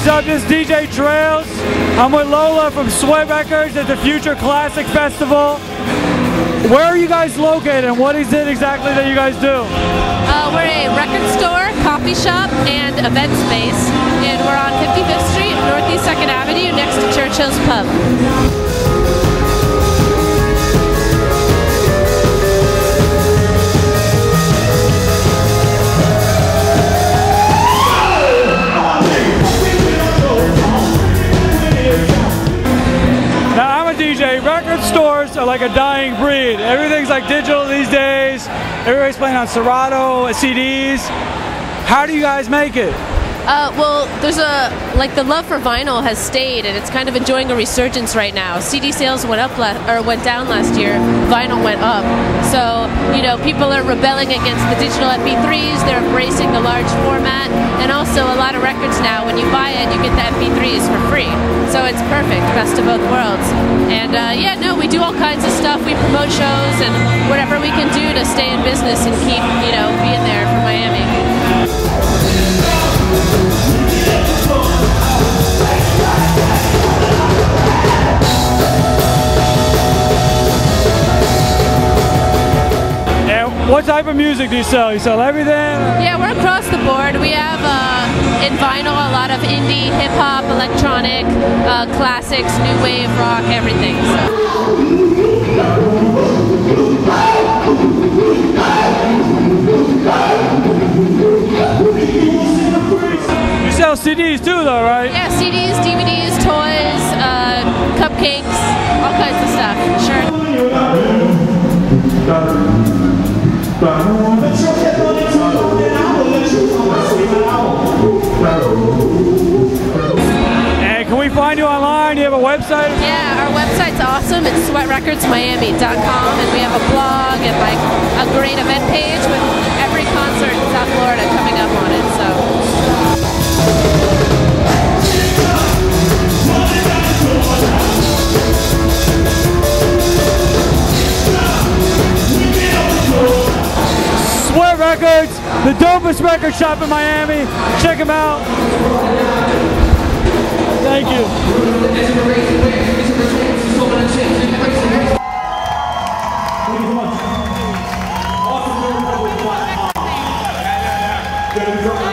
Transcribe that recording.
What's up, this is DJ Trails. I'm with Lolo from Sweat Records at the Future Classic Festival. Where are you guys located and what is it exactly that you guys do? Uh, we're a record store, coffee shop, and event space, and we're on 55th Street, Northeast 2nd Avenue, next to Churchill's Pub. Like a dying breed. Everything's like digital these days. Everybody's playing on Serato, CDs. How do you guys make it? Uh, well, there's a like the love for vinyl has stayed, and it's kind of enjoying a resurgence right now. CD sales went up or went down last year. Vinyl went up. So you know, people are rebelling against the digital MP3s. They're embracing the large format, and also a lot of records now. When you buy it, you get the MP3s for free. So it's perfect, best of both worlds. Uh, yeah, no, we do all kinds of stuff. We promote shows and whatever we can do to stay in business and keep you know what type of music do you sell? You sell everything? Yeah, we're across the board. We have uh, in vinyl a lot of indie, hip hop, electronic, uh, classics, new wave, rock, everything. So. You sell CDs too though, right? Yeah, CDs, DVDs, toys, uh, cupcakes, all kinds of stuff. Sure. And can we find you online? Do you have a website? Yeah, our website's awesome. It's sweatrecordsmiami.com, and we have a blog and like the dopest record shop in Miami. Check them out. Thank you. Then we drop an